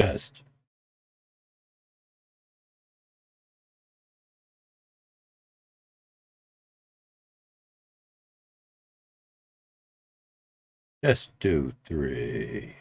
Best. Test two, three.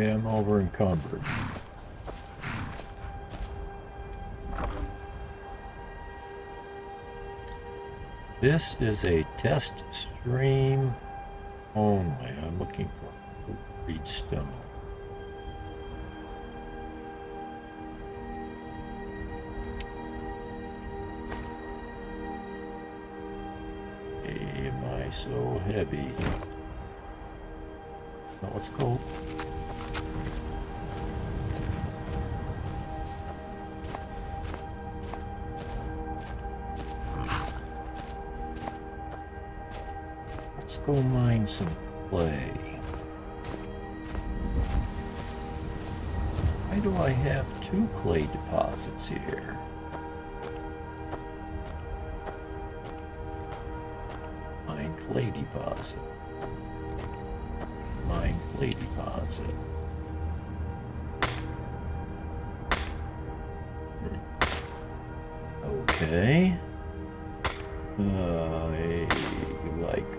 Am over encumbered. This is a test stream only. I'm looking for read stone. Am I so heavy? Now let's go go mine some clay. Why do I have two clay deposits here? Mine clay deposit. Mine clay deposit. Okay. Uh,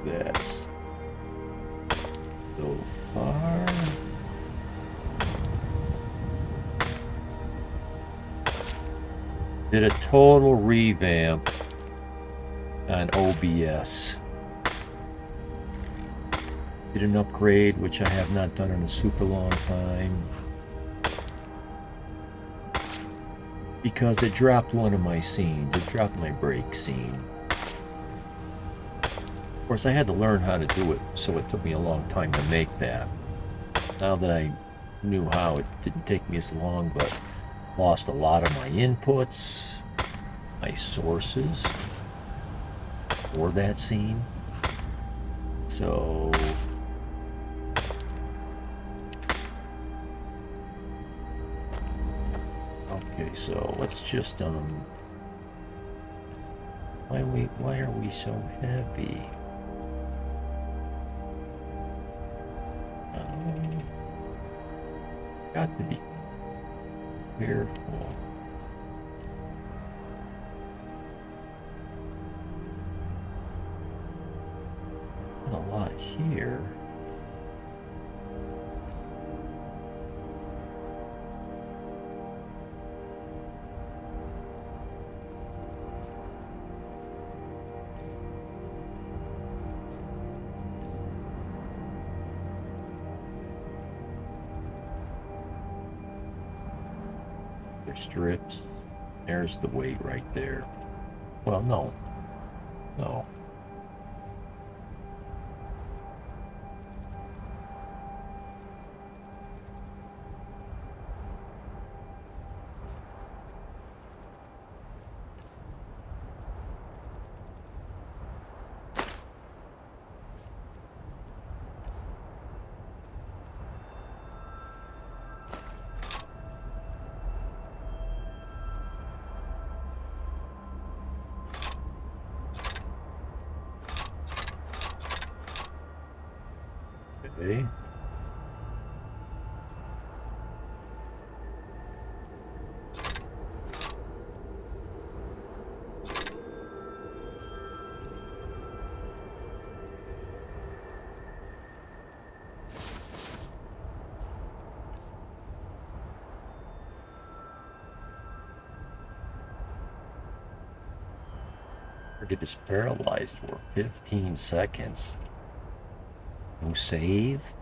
this. So far. Did a total revamp on OBS. Did an upgrade, which I have not done in a super long time. Because it dropped one of my scenes. It dropped my break scene course, I had to learn how to do it, so it took me a long time to make that. Now that I knew how, it didn't take me as long, but lost a lot of my inputs, my sources for that scene. So Okay, so let's just um why we why are we so heavy? Got to be careful. Not a lot here. Strips. There's the weight right there. Well, no. Okay. Target is paralyzed for 15 seconds. No save?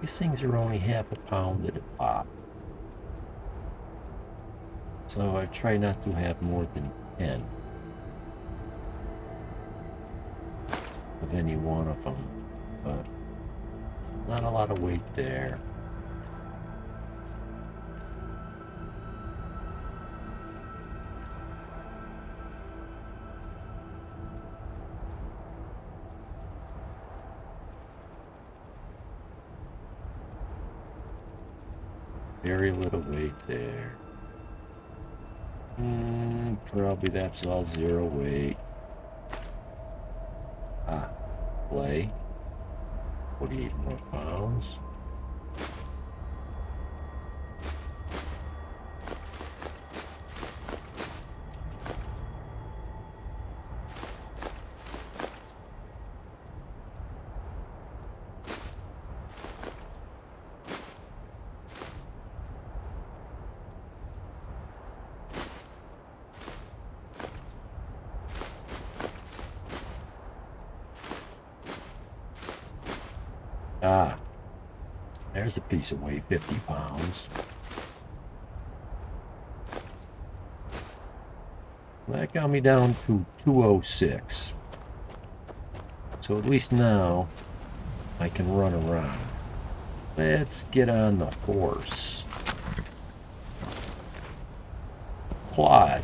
These things are only half a pound at a pop. So I try not to have more than 10 of any one of them, but not a lot of weight there. Very little weight there. Hmm, probably that's all zero weight. Ah, play. 48 more pounds. Ah, there's a piece of weight, 50 pounds. That got me down to 206. So at least now I can run around. Let's get on the horse. Claude.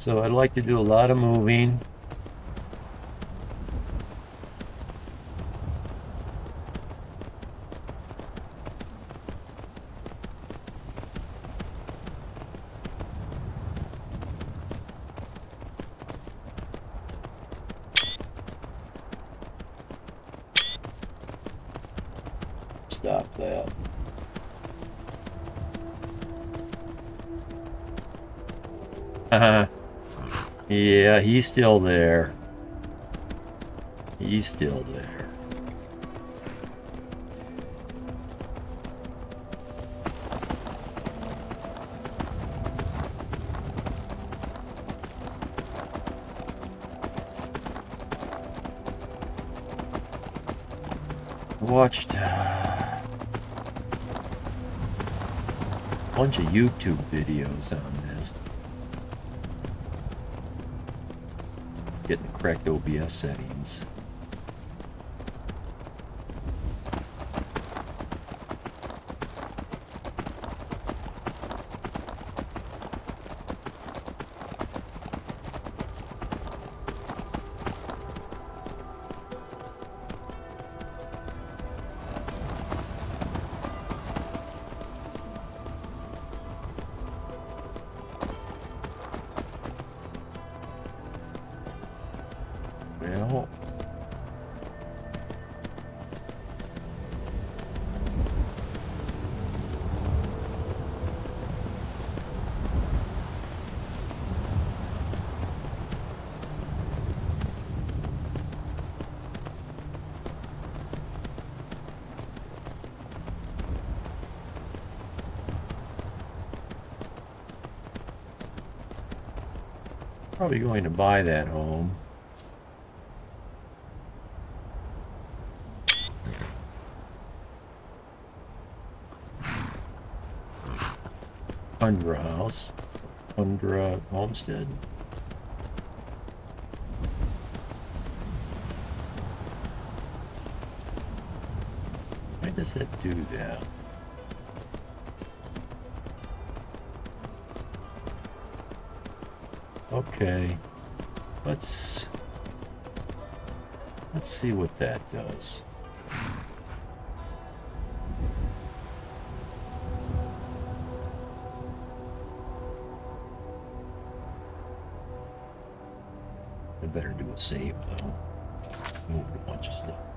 So I'd like to do a lot of moving. Stop that. Uh-huh. Yeah, he's still there. He's still there. Watched a bunch of YouTube videos on this. Getting the correct OBS settings. Probably going to buy that home. Tundra House. Tundra Homestead. Why does that do that? Okay. Let's... Let's see what that does. I better do a save, though. Moved a bunch of stuff.